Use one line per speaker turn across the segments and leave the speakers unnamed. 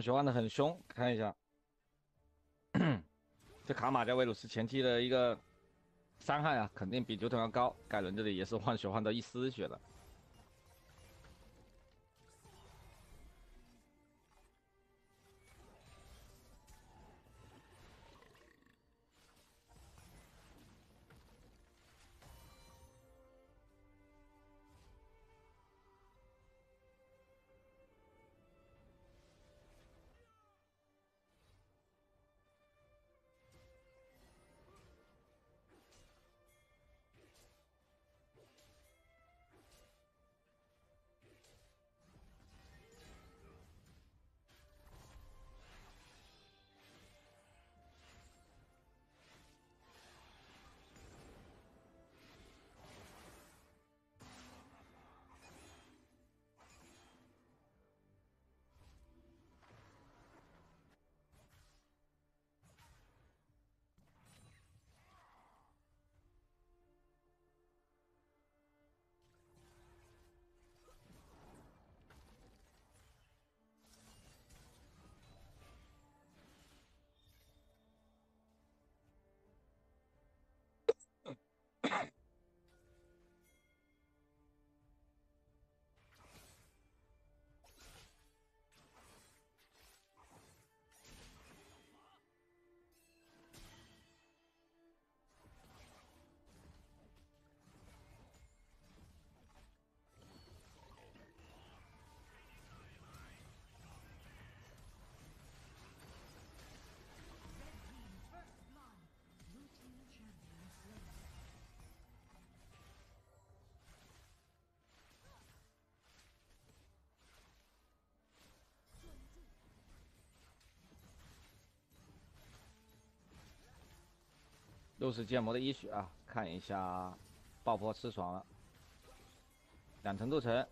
血换的很凶，看一下，这卡马加维鲁斯前期的一个伤害啊，肯定比酒桶要高。盖伦这里也是换血换到一丝血了。又是剑魔的一血啊！看一下，爆破吃爽了，两层都成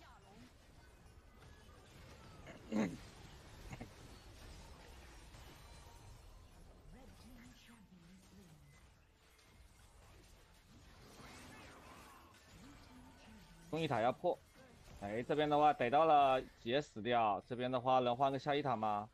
亚龙。
中一塔要破，哎，这边的话逮到了杰死掉，这边的话能换个下一塔吗？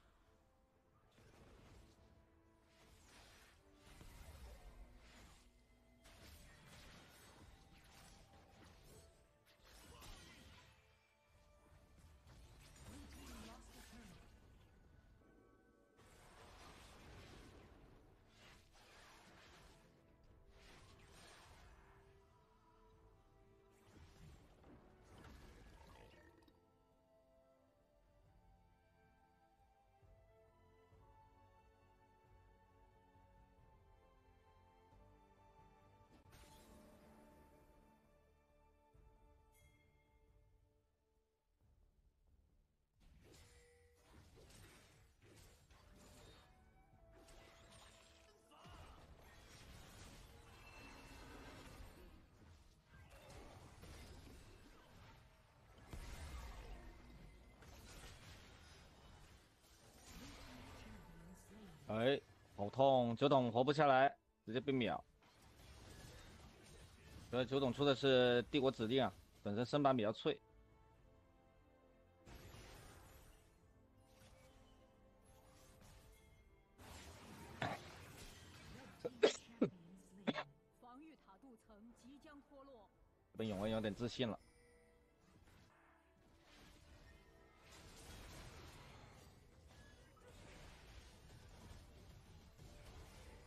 桶，酒桶活不下来，直接被秒。所以酒桶出的是帝国指令啊，本身身板比较脆。
防御塔镀层即将脱落，
这边永恩有点自信了。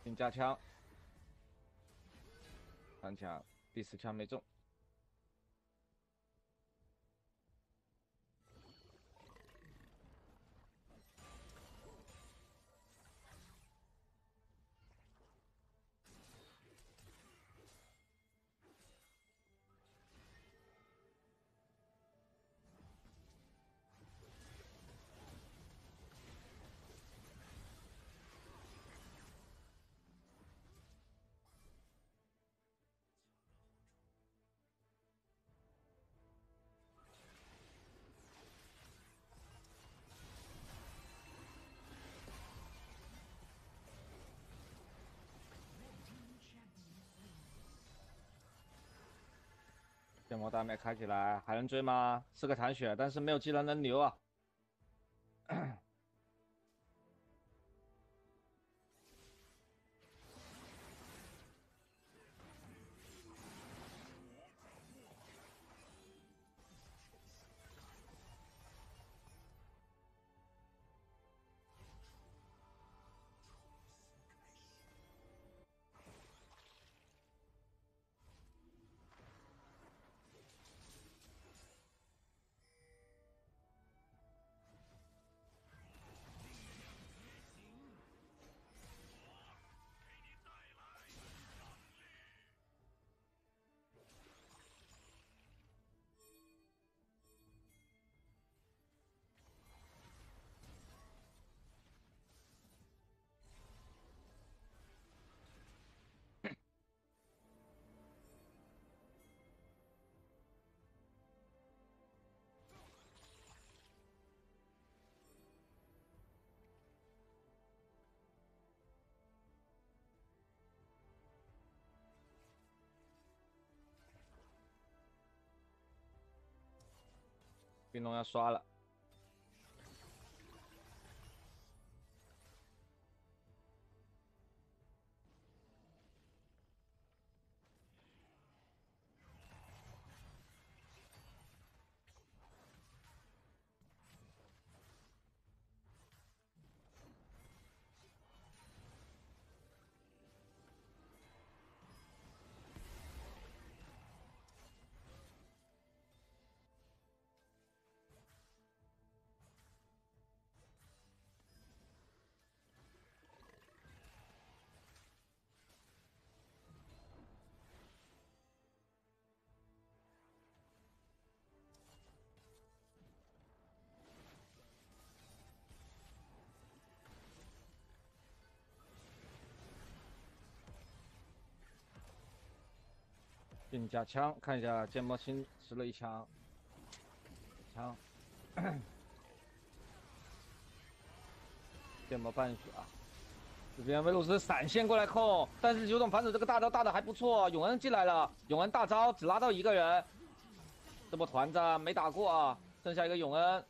先加枪，三枪，第四枪没中。剑魔大妹开起来还能追吗？是个残血，但是没有技能能留啊。冰龙要刷了，进加枪，看一下剑魔新吃了一枪，枪，剑魔半血啊！这边维鲁斯闪现过来控，但是九种反手这个大招大的还不错，永恩进来了，永恩大招只拉到一个人，这波团战没打过啊，剩下一个永恩。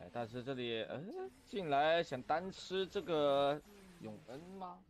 哎，但是这里，嗯，进来想单吃这个永恩吗？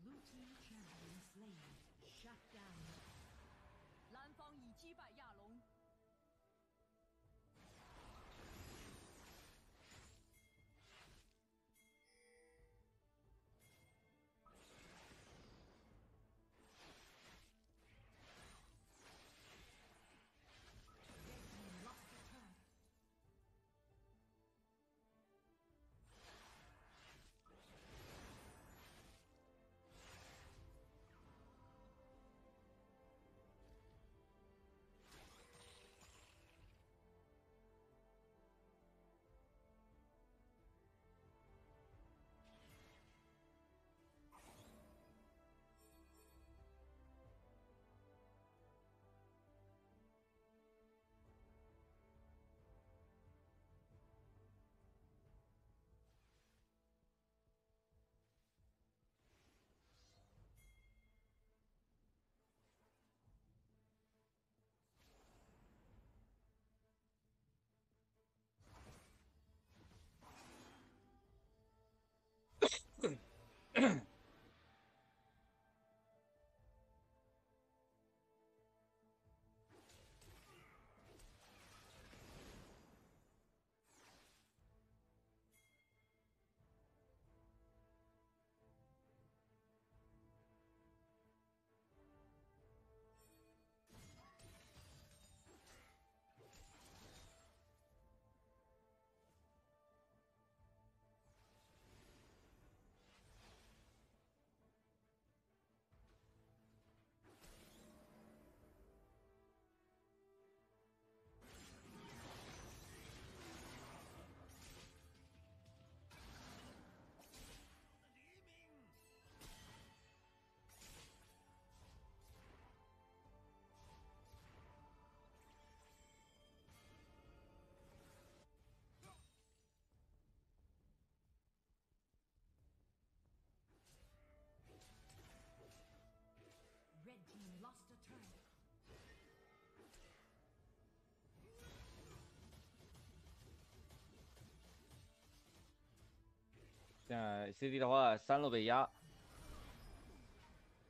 现在 CD 的话，三路被压，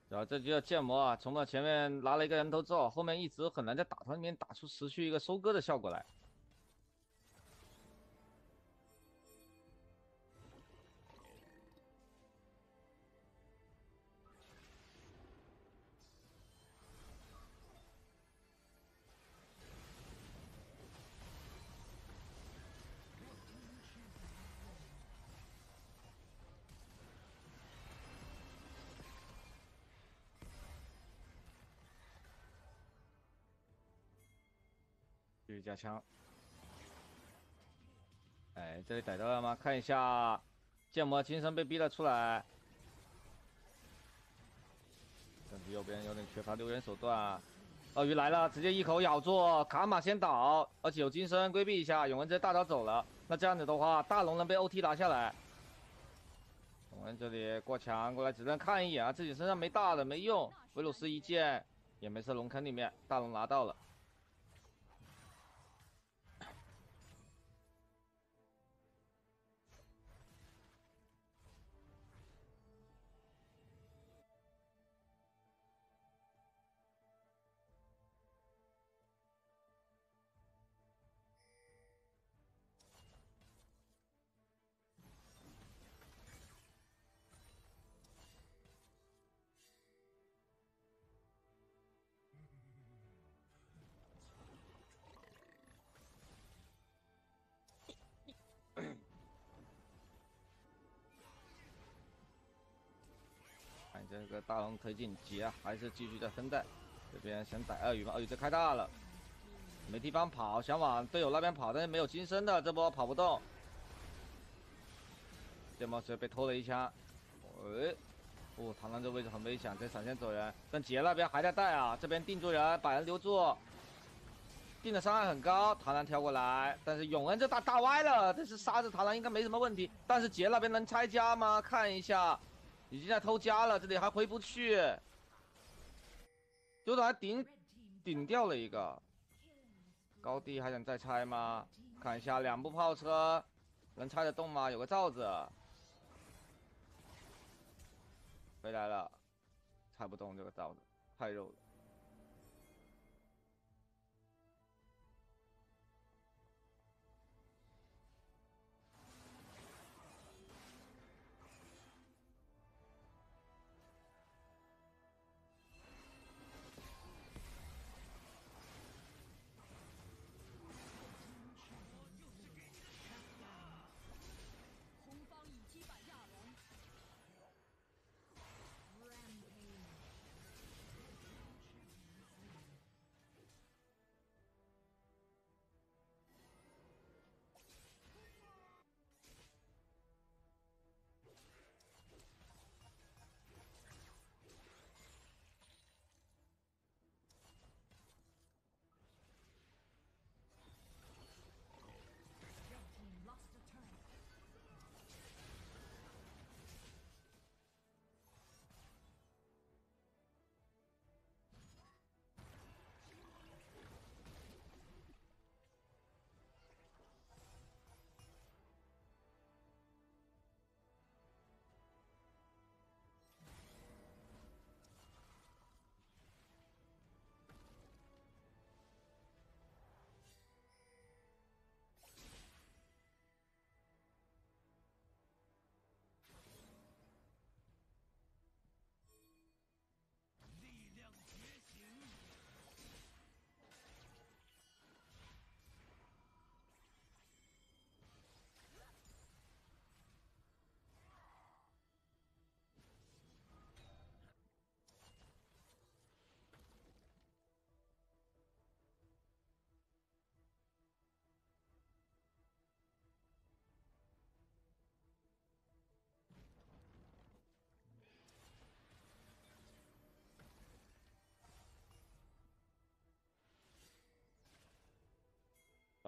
然后这就叫建模啊，从他前面拿了一个人头之后，后面一直很难在打团里面打出持续一个收割的效果来。继续加枪。哎，这里逮到了吗？看一下，剑魔金身被逼了出来。但是右边有点缺乏留人手段。鳄鱼来了，直接一口咬住，卡玛先倒，而且有金身规避一下，永恩直接大招走了。那这样子的话，大龙能被 OT 拿下来。永恩这里过墙过来，只能看一眼啊，自己身上没大的没用。维鲁斯一剑也没射龙坑里面，大龙拿到了。这个大龙推进杰啊，还是继续在分带。这边想逮鳄鱼吗？鳄鱼这开大了，没地方跑，想往队友那边跑，但是没有金身的，这波跑不动。剑魔直接被偷了一枪，哎，哦，螳螂这位置很危险，这闪现走人。但杰那边还在带啊，这边定住人，把人留住，定的伤害很高。螳螂跳过来，但是永恩这打打歪了，但是杀着螳螂应该没什么问题。但是杰那边能拆家吗？看一下。已经在偷家了，这里还回不去。九短还顶顶掉了一个，高地还想再拆吗？看一下两部炮车，能拆得动吗？有个罩子，回来了，拆不动这个罩子，太肉了。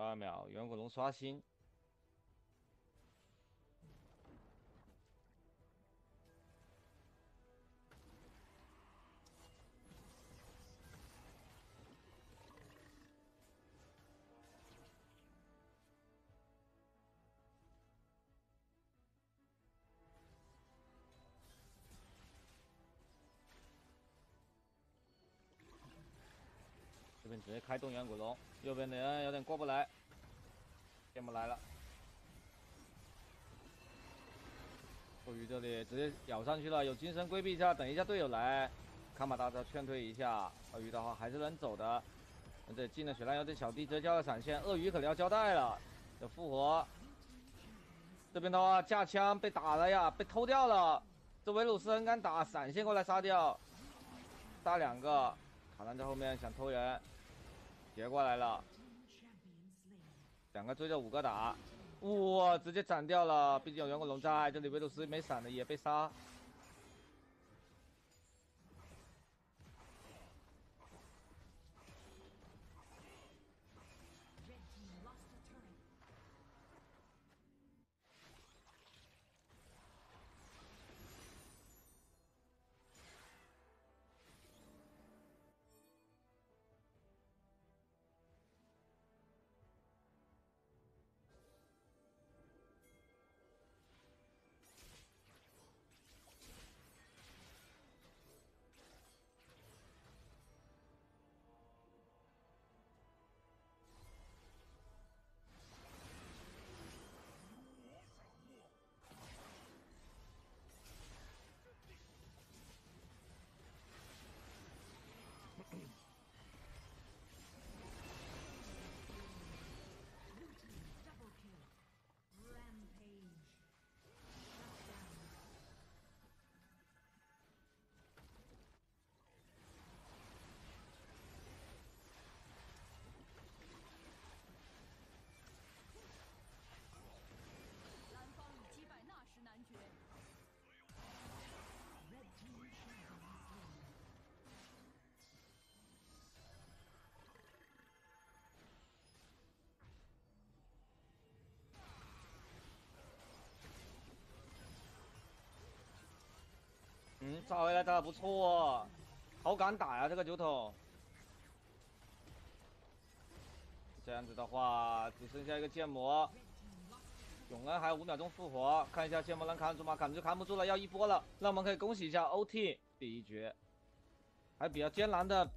十二秒，远古龙刷新。
直接开动远古龙，右边的人有点过不来，剑魔来了。鳄鱼这里直接咬上去了，有精神规避一下，等一下队友来，看把大招劝退一下。鳄鱼的话还是能走的，这进了血量有点小弟直接交了闪现，鳄鱼可能要交代了，要复活。这边的话架枪被打了呀，被偷掉了。这维鲁斯很敢打，闪现过来杀掉，杀两个，卡兰在后面想偷人，别过来了，两个追着五个打。哇！直接斩掉了，毕竟有远古龙在，这里维鲁斯没闪的也被杀。炸回来打的不错，好敢打呀，这个酒桶。这样子的话，只剩下一个剑魔，永恩还有五秒钟复活，看一下剑魔能扛住吗？感觉扛不住了，要一波了。那我们可以恭喜一下 OT 第一局，还比较艰难的